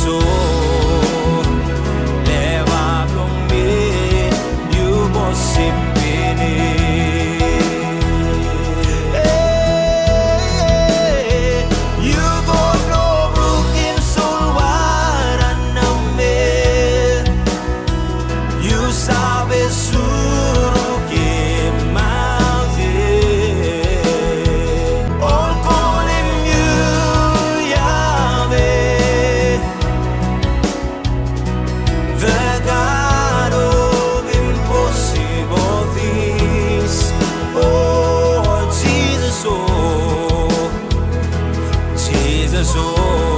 sou leva con me you must be Jesus. sorriso